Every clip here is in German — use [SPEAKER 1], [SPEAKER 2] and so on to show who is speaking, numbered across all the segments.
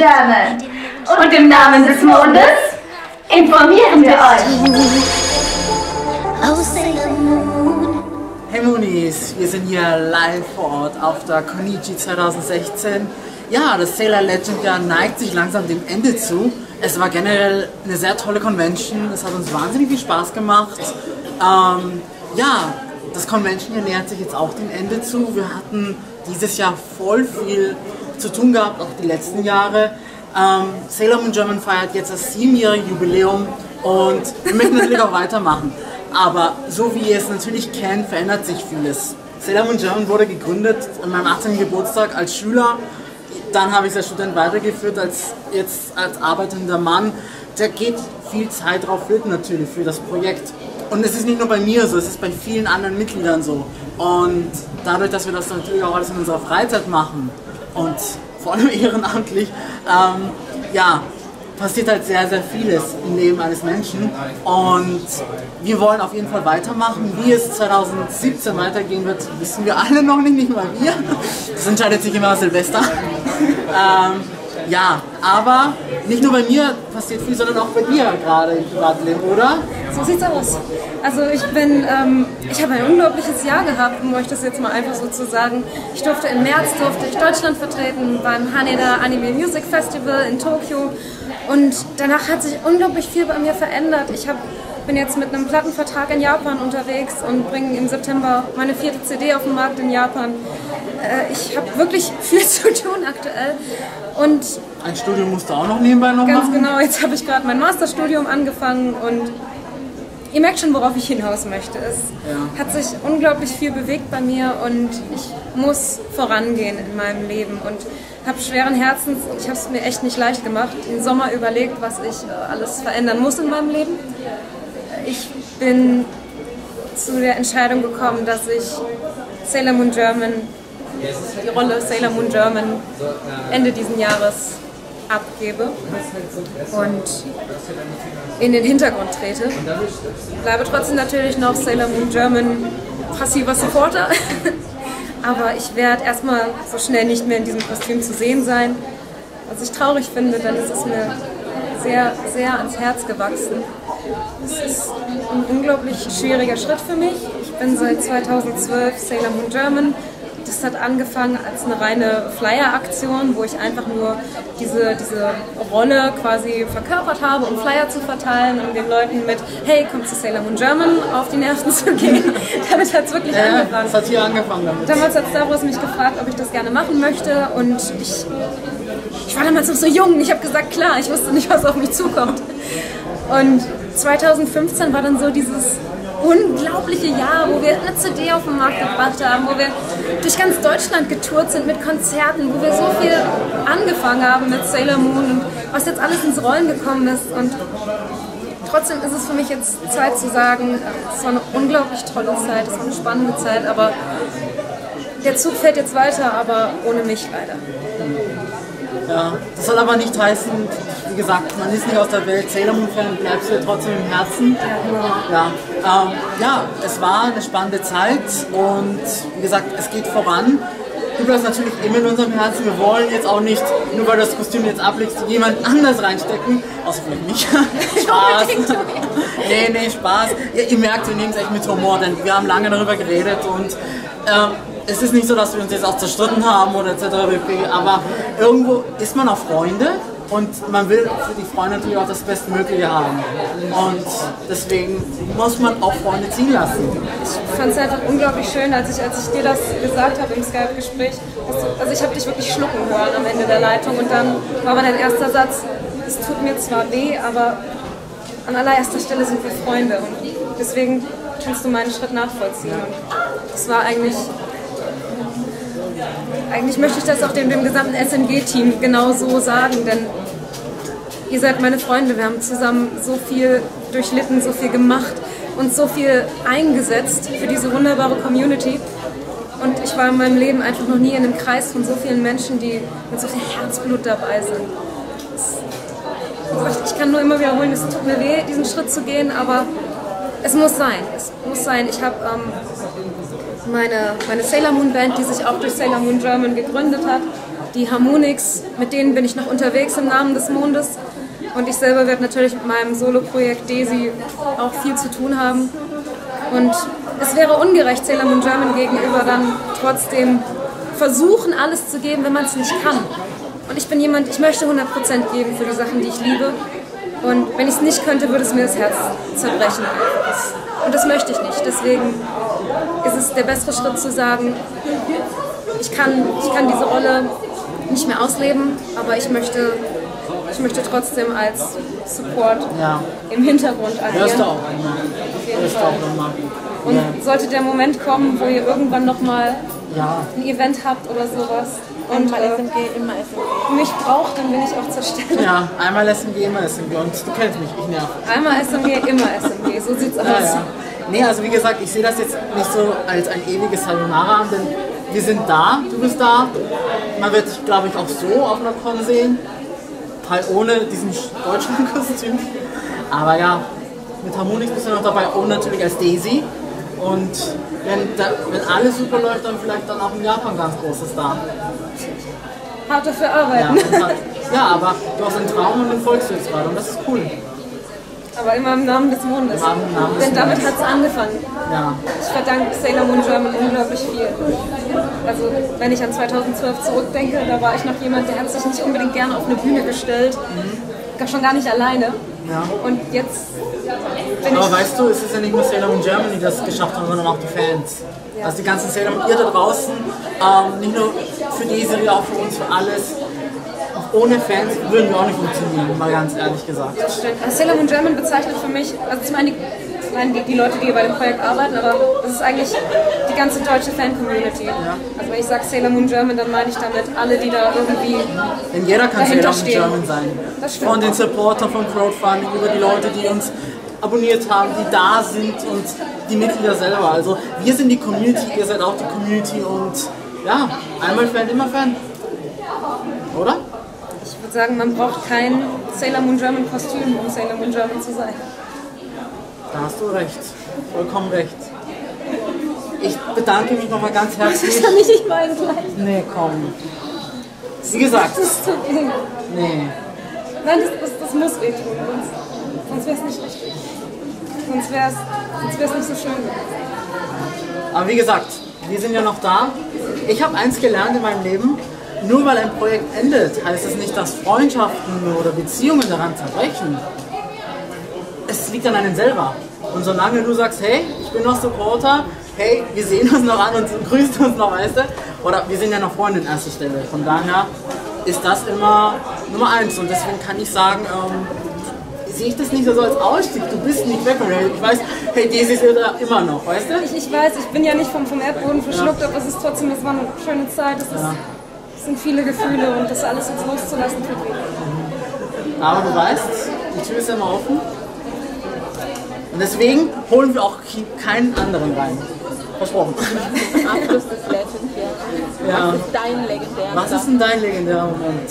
[SPEAKER 1] German. Und,
[SPEAKER 2] im Namen des Mondes informieren wir euch.
[SPEAKER 3] Hey Moonies, wir sind hier live vor Ort auf der Konichi 2016. Ja, das Sailor Legend Jahr neigt sich langsam dem Ende zu. Es war generell eine sehr tolle Convention, es hat uns wahnsinnig viel Spaß gemacht. Ähm, ja, das Convention hier nähert sich jetzt auch dem Ende zu. Wir hatten dieses Jahr voll viel zu tun gehabt, auch die letzten Jahre. Ähm, Sailor Moon German feiert jetzt das siebenjährige Jubiläum und wir möchten natürlich auch weitermachen. Aber so wie ihr es natürlich kennt, verändert sich vieles. Sailor Moon German wurde gegründet an meinem 18. Geburtstag als Schüler. Dann habe ich es als Student weitergeführt, als jetzt als arbeitender Mann. Da geht viel Zeit drauf flöten natürlich für das Projekt. Und es ist nicht nur bei mir so, es ist bei vielen anderen Mitgliedern so. Und dadurch, dass wir das natürlich auch alles in unserer Freizeit machen und vor allem ehrenamtlich, ähm, ja, passiert halt sehr, sehr vieles im Leben eines Menschen. Und wir wollen auf jeden Fall weitermachen. Wie es 2017 weitergehen wird, wissen wir alle noch nicht, nicht mal wir. Das entscheidet sich immer Silvester. ähm, ja, aber nicht nur bei mir passiert viel, sondern auch bei dir gerade im Privatleben, oder?
[SPEAKER 4] So sieht's aus. Also ich bin, ähm, ich habe ein unglaubliches Jahr gehabt, um euch das jetzt mal einfach so zu sagen. Ich durfte im März durfte ich Deutschland vertreten beim Haneda Anime Music Festival in Tokio und danach hat sich unglaublich viel bei mir verändert. Ich habe bin jetzt mit einem Plattenvertrag in Japan unterwegs und bringe im September meine vierte CD auf den Markt in Japan. Äh, ich habe wirklich viel zu tun aktuell. Und
[SPEAKER 3] Ein Studium musst du auch noch nebenbei noch
[SPEAKER 4] ganz
[SPEAKER 3] machen?
[SPEAKER 4] genau, jetzt habe ich gerade mein Masterstudium angefangen und ihr merkt schon, worauf ich hinaus möchte. Es
[SPEAKER 3] Ja.
[SPEAKER 4] hat sich unglaublich viel bewegt bei mir und ich muss vorangehen in meinem Leben und habe schweren Herzens ich habe es mir echt nicht leicht gemacht. Den Sommer überlegt, was ich äh, alles verändern muss in meinem Leben. Ich bin zu der Entscheidung gekommen, dass ich Sailor Moon German, die Rolle Sailor Moon German Ende diesen Jahres abgebe und in den Hintergrund trete. Bleibe trotzdem natürlich noch Sailor Moon German passiver Supporter, aber ich werde erstmal so schnell nicht mehr in diesem Kostüm zu sehen sein. Was ich traurig finde, dann ist es mir sehr, sehr ans Herz gewachsen. Es ist ein unglaublich schwieriger Schritt für mich. Ich bin seit 2012 Sailor Moon German. Das hat angefangen als eine reine Flyer-Aktion, wo ich einfach nur diese, diese Rolle quasi verkörpert habe, um Flyer zu verteilen und den Leuten mit Hey, komm zu Sailor Moon German auf die Nerven zu gehen. Damit hat es wirklich
[SPEAKER 3] Ja,
[SPEAKER 4] angefangen.
[SPEAKER 3] das hat hier angefangen damit.
[SPEAKER 4] Damals hat Stavros mich gefragt, ob ich das gerne machen möchte und ich, ich war damals noch so jung. Ich habe gesagt, klar, ich wusste nicht, was auf mich zukommt. Und 2015 war dann so dieses unglaubliche Jahr, wo wir eine CD auf den Markt gebracht haben, wo wir durch ganz Deutschland getourt sind mit Konzerten, wo wir so viel angefangen haben mit Sailor Moon und was jetzt alles ins Rollen gekommen ist. Und trotzdem ist es für mich jetzt Zeit zu sagen, es war eine unglaublich tolle Zeit, es war eine spannende Zeit, aber der Zug fährt jetzt weiter, aber ohne mich leider.
[SPEAKER 3] Ja, das soll aber nicht heißen, wie gesagt, man ist nicht aus der Welt Sailor Moon Fan, bleibst du trotzdem im Herzen. Ja, ähm, ja, es war eine spannende Zeit und wie gesagt, es geht voran. Du bleibst natürlich immer in unserem Herzen. Wir wollen jetzt auch nicht, nur weil du das Kostüm jetzt ablegst, jemand anders reinstecken. Außer vielleicht mich. Spaß. nee, nee, Spaß. Ja, ihr merkt, wir nehmen es echt mit Humor, denn wir haben lange darüber geredet und ähm, es ist nicht so, dass wir uns jetzt auch zerstritten haben oder etc. Aber irgendwo ist man auch Freunde und man will für die Freunde natürlich auch das Bestmögliche haben. Und deswegen muss man auch Freunde ziehen lassen.
[SPEAKER 4] Ich fand es einfach unglaublich schön, als ich, als ich dir das gesagt habe im Skype-Gespräch. Also ich habe dich wirklich schlucken hören am Ende der Leitung und dann war dein erster Satz, es tut mir zwar weh, aber an allererster Stelle sind wir Freunde und deswegen kannst du meinen Schritt nachvollziehen. Und das war eigentlich, eigentlich möchte ich das auch dem, dem gesamten SMG-Team genau so sagen, denn ihr seid meine Freunde, wir haben zusammen so viel durchlitten, so viel gemacht und so viel eingesetzt für diese wunderbare Community. Und ich war in meinem Leben einfach noch nie in einem Kreis von so vielen Menschen, die mit so viel Herzblut dabei sind. Ich kann nur immer wiederholen, es tut mir weh, diesen Schritt zu gehen, aber es muss sein. Es muss sein. Ich habe ähm, meine, meine Sailor Moon Band, die sich auch durch Sailor Moon German gegründet hat. Die Harmonix, mit denen bin ich noch unterwegs im Namen des Mondes. Und ich selber werde natürlich mit meinem Solo-Projekt Daisy auch viel zu tun haben. Und es wäre ungerecht Sailor Moon German gegenüber dann trotzdem versuchen, alles zu geben, wenn man es nicht kann. Und ich bin jemand, ich möchte 100% geben für die Sachen, die ich liebe. Und wenn ich es nicht könnte, würde es mir das Herz zerbrechen. Und das möchte ich nicht. Deswegen ist es der bessere Schritt zu sagen, ich kann, ich kann diese Rolle nicht mehr ausleben, aber ich möchte, ich möchte trotzdem als Support
[SPEAKER 3] Ja.
[SPEAKER 4] im Hintergrund agieren.
[SPEAKER 3] Hörst du auch einmal.
[SPEAKER 4] Auf jeden
[SPEAKER 3] Hörst du
[SPEAKER 4] Fall.
[SPEAKER 3] auch nochmal.
[SPEAKER 4] Und sollte der Moment kommen, wo ihr irgendwann nochmal
[SPEAKER 3] Ja.
[SPEAKER 4] ein Event habt oder sowas und
[SPEAKER 2] Einmal
[SPEAKER 4] äh,
[SPEAKER 2] SMG, immer SMG.
[SPEAKER 4] mich braucht, dann bin ich auch zur Stelle.
[SPEAKER 3] Ja, einmal SMG, immer SMG. Und du kennst mich, ich nerv.
[SPEAKER 4] Einmal SMG, immer SMG, so sieht's aus.
[SPEAKER 3] Ja, ja. Nee, also wie gesagt, ich sehe das jetzt nicht so als ein ewiges Sayonara denn wir sind da, du bist da. Man wird glaube ich, auch so auf einer Con sehen. Halt ohne diesen Deutschland-Kostüm. Aber ja, mit Harmonix bist du noch dabei und natürlich als Daisy. Und wenn, da, wenn alles super läuft, dann vielleicht dann auch in Japan ganz großes da.
[SPEAKER 4] Hart dafür
[SPEAKER 3] Ja,
[SPEAKER 4] arbeiten.
[SPEAKER 3] halt, ja, aber du hast einen Traum und den folgst du jetzt gerade und das ist cool.
[SPEAKER 4] Aber immer im Namen des Mondes.
[SPEAKER 3] Namen des
[SPEAKER 4] Denn damit
[SPEAKER 3] Mondes.
[SPEAKER 4] hat's angefangen.
[SPEAKER 3] Ja.
[SPEAKER 4] Ich verdanke Sailor Moon German unglaublich viel. Also wenn ich an 2012 zurückdenke, da war ich noch jemand, der hat sich nicht unbedingt gerne auf eine Bühne gestellt. Gar schon gar nicht alleine.
[SPEAKER 3] Ja.
[SPEAKER 4] Und jetzt bin
[SPEAKER 3] Aber
[SPEAKER 4] ich...
[SPEAKER 3] weißt du, es ist ja nicht nur Sailor Moon Germany, die das geschafft haben, sondern auch die Fans. Also die ganzen Sailor Moon, ihr da draußen, ähm, nicht nur für die Serie, auch für uns, für alles. Ohne Fans würden wir auch nicht funktionieren, mal ganz ehrlich gesagt.
[SPEAKER 4] Stimmt. Also Sailor Moon German bezeichnet für mich, also zum einen die, zum einen die, die Leute, die bei dem Projekt arbeiten, aber das ist eigentlich die ganze deutsche Fan-Community. Also wenn ich sage Sailor Moon German, dann meine ich damit alle, die da irgendwie
[SPEAKER 3] Denn jeder kann Sailor Moon
[SPEAKER 4] stehen.
[SPEAKER 3] German sein.
[SPEAKER 4] Das stimmt.
[SPEAKER 3] Von den Supportern von Crowdfunding über die Leute, die uns abonniert haben, die da sind und die Mitglieder selber. Also wir sind die Community, ihr seid auch die Community und ja, einmal Fan, immer Fan. Oder?
[SPEAKER 4] Ich würde sagen, man braucht kein Sailor Moon German Kostüm, um Sailor Moon German zu sein.
[SPEAKER 3] Da hast du recht. Vollkommen recht. Ich bedanke mich nochmal ganz herzlich.
[SPEAKER 4] Kann ich nicht meinen gleich.
[SPEAKER 3] Nee, komm. Wie gesagt,
[SPEAKER 4] Das tut weh.
[SPEAKER 3] nee.
[SPEAKER 4] Nein, das, das, das muss wehtun, sonst, sonst wäre es nicht richtig. Sonst wäre es sonst wär's nicht so schön.
[SPEAKER 3] Aber wie gesagt, wir sind ja noch da. Ich habe eins gelernt in meinem Leben. Nur weil ein Projekt endet, heißt es nicht, dass Freundschaften oder Beziehungen daran zerbrechen. Es liegt an einem selber. Und solange du sagst, hey, ich bin noch Supporter, hey, wir sehen uns noch an und grüßt uns noch, weißt du? Oder wir sind ja noch Freunde in erster Stelle. Von daher ist das immer Nummer eins. Und deswegen kann ich sagen, ähm, sehe ich das nicht so als Ausstieg. Du bist nicht weg. Ich weiß, hey, Daisy ist immer noch, weißt du?
[SPEAKER 4] Ich, ich weiß, ich bin ja nicht vom, vom Erdboden verschluckt, aber es ist trotzdem, es war eine schöne Zeit. Es, ist, es sind viele Gefühle und das alles jetzt loszulassen tut weh.
[SPEAKER 3] Aber du weißt, die Tür ist immer offen. Und deswegen holen wir auch keinen anderen rein. Versprochen.
[SPEAKER 2] Abschluss des Legends, ja. Was ist dein legendärer
[SPEAKER 3] Was ist denn dein legendärer Moment?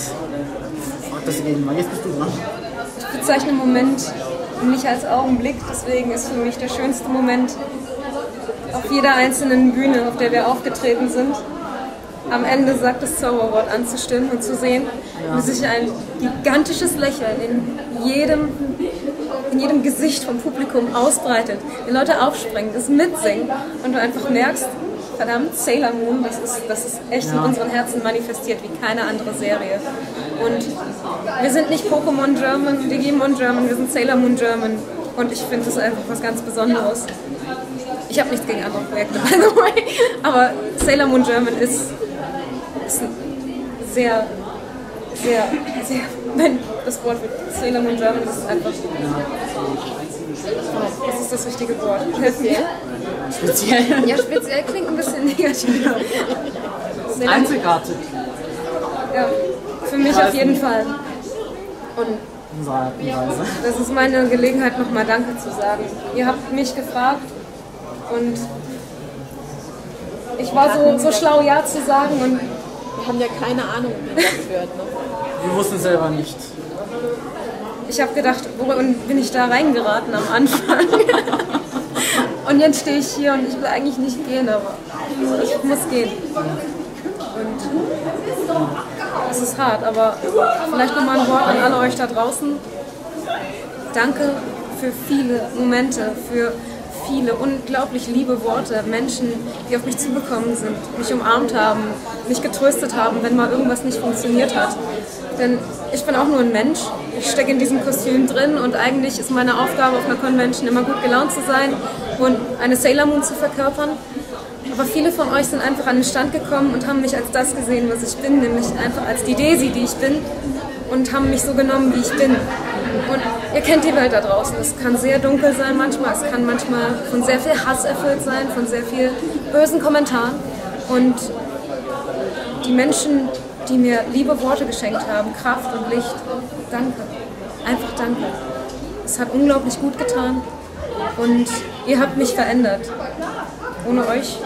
[SPEAKER 3] Frag das jeden Mal. Jetzt bist du dran.
[SPEAKER 4] Ich bezeichne den Moment nicht als Augenblick, deswegen ist für mich der schönste Moment auf jeder einzelnen Bühne, auf der wir aufgetreten sind, am Ende sagt das Zauberwort anzustimmen und zu sehen, wie sich ein gigantisches Lächeln in jedem, in jedem Gesicht vom Publikum ausbreitet. Die Leute aufspringen, das mitsingen und du einfach merkst, verdammt, Sailor Moon, das ist, das ist echt in
[SPEAKER 3] Ja.
[SPEAKER 4] unseren Herzen manifestiert wie keine andere Serie. Und wir sind nicht Pokémon German, Digimon German, wir sind Sailor Moon German. Und ich finde das einfach was ganz Besonderes. Ich habe nichts gegen andere Projekte, by the way. Aber Sailor Moon German ist, sehr, sehr, sehr, nein, das Wort wird Sailor Moon German ist einfach, das ist das richtige Wort. Mir?
[SPEAKER 3] Speziell.
[SPEAKER 4] Ja, speziell klingt ein bisschen negativ.
[SPEAKER 3] Einzigartig.
[SPEAKER 4] ja, für mich auf jeden Fall. Und das ist meine Gelegenheit, nochmal Danke zu sagen. Ihr habt mich gefragt und ich war so, so schlau, Ja zu sagen und
[SPEAKER 2] Wir haben ja keine Ahnung, wie das wird. Ne?
[SPEAKER 3] Wir wussten selber nicht.
[SPEAKER 4] ich habe gedacht, worin bin ich da reingeraten am Anfang? und jetzt stehe ich hier und ich will eigentlich nicht gehen, aber ich muss gehen. Und es ist hart, aber vielleicht nochmal ein Wort an alle euch da draußen. Danke für viele Momente, für viele unglaublich liebe Worte, Menschen, die auf mich zugekommen sind, mich umarmt haben, mich getröstet haben, wenn mal irgendwas nicht funktioniert hat. Denn ich bin auch nur ein Mensch. Ich stecke in diesem Kostüm drin und eigentlich ist meine Aufgabe auf einer Convention immer gut gelaunt zu sein und eine Sailor Moon zu verkörpern. Aber viele von euch sind einfach an den Stand gekommen und haben mich als das gesehen, was ich bin, nämlich einfach als die Daisy, die ich bin und haben mich so genommen, wie ich bin. Und ihr kennt die Welt da draußen. Es kann sehr dunkel sein manchmal, es kann manchmal von sehr viel Hass erfüllt sein, von sehr viel bösen Kommentaren. Und die Menschen, die mir liebe Worte geschenkt haben, Kraft und Licht, danke. Einfach danke. Es hat unglaublich gut getan und ihr habt mich verändert. Ohne euch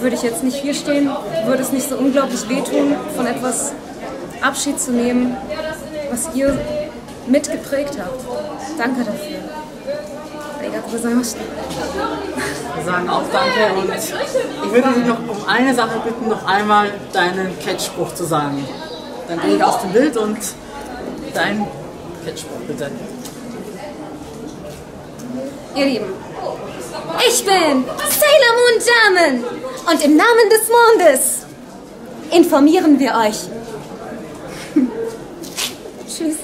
[SPEAKER 4] würde ich jetzt nicht hier stehen, würde es nicht so unglaublich wehtun, von etwas Abschied zu nehmen, was ihr mitgeprägt habt. Danke dafür.
[SPEAKER 3] Wir sagen auch Danke und ich würde dich noch um eine Sache bitten, noch einmal deinen Catchspruch zu sagen. Dann gehe ich aus dem Bild und dein Catchspruch bitte.
[SPEAKER 4] Ihr Lieben, ich bin Sailor Moon German und im Namen des Mondes informieren wir euch. Tschüss.